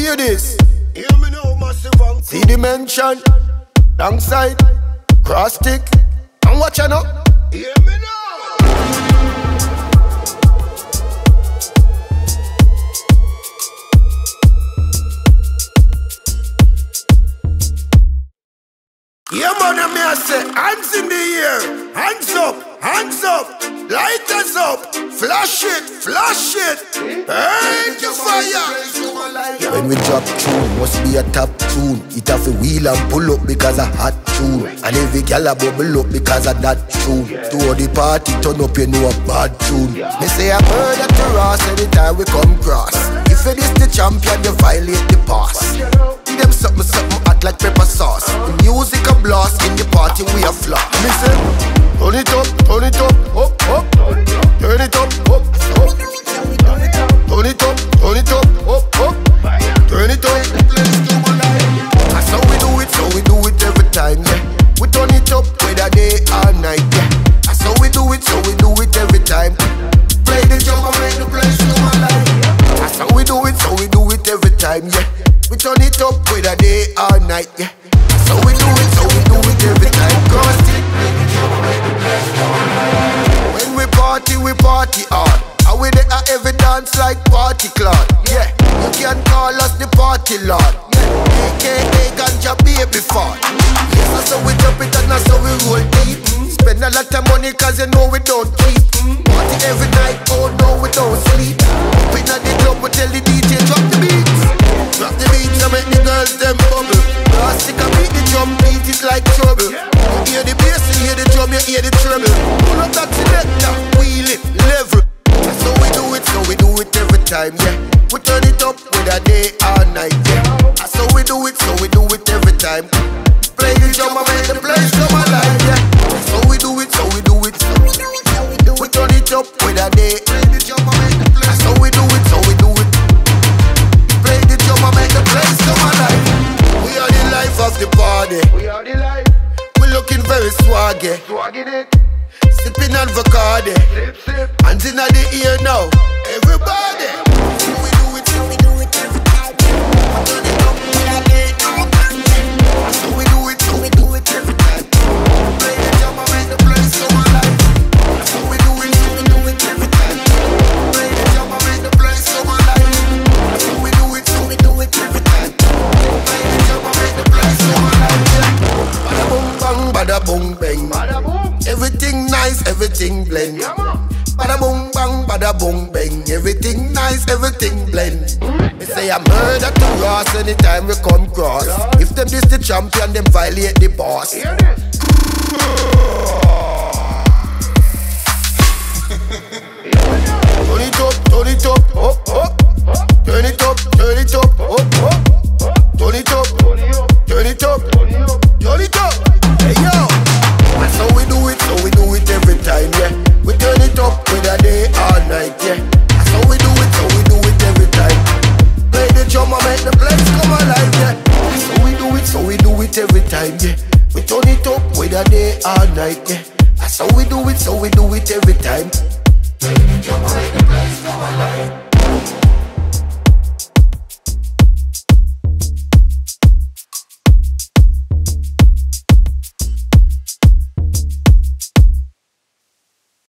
hear this? Hear me now, massive and See the mention, alongside, Crosstik, and watch out now. Hear me now. Yeah, man, I say, hands in the air, hands up, hands up, lighters up, flash it, flash it, hmm? burn the fire. When we drop tune, must be a top tune. It have a wheel and pull up because a hot tune. And every gal a bubble up because of that tune. To all the party turn up, you know a bad tune. Me say I heard that to Ross anytime we come cross. If it is the champion, you violate the pass. Give them something, something hot like pepper sauce. The music a blast in the party, we a flop. Me say, turn it up, dance like party clown. Yeah, you can call us the party lord. Yeah, AKA ganja baby fart. Yes, that's how we jump it and that's how we roll deep. Spend a lot of money cause you know we don't keep. Party every night, oh no, we don't sleep. Up in the club, we tell the DJ drop the beats. Drop the beats and make the girls them bubble. Plastic and beat the drum, beat it like trouble. You hear the bass, you hear the drum, you hear the treble. Pull up that selector, wheel it, level. Time, yeah. We turn it up with a day or night, yeah. Ah, That's how we do it, so we do it every time. Play the drum and make the place come alive, yeah. How we do it, so we do it. We turn it up with a day. How we do it, so we do it. Play the drum and make the place come alive. We are the life of the party. We are the life, We looking very swaggy. swagging it, Sipping on Bacardi. sip, sip. Hands in the ear now. Everybody. So we do it, so we do it every time. Turn it up with a day or. So we do it, so we do it every time. Play the drum and make the place come. So we do it, so we do it every time. Play the drum and make the place come alive. So we do it, so we do it every time. Play the drum and make the place come alive. Bada boom bang, bada boom bang. Bada boom, Everything nice, everything blend. Bada boom bang. Everything nice, everything blend. They say I'm murder to Ross anytime we come cross. If them this the champion, them violate the boss. Hear this? time, yeah. We turn it up a day or night, yeah. That's how we do it, so we do it every time. Drum and make the place come alive.